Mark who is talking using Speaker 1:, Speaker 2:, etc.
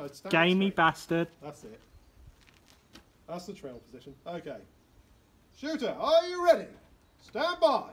Speaker 1: So stand
Speaker 2: Gamey
Speaker 1: straight.
Speaker 2: bastard.
Speaker 1: That's it. That's the trail position. Okay. Shooter, are you ready? Stand by.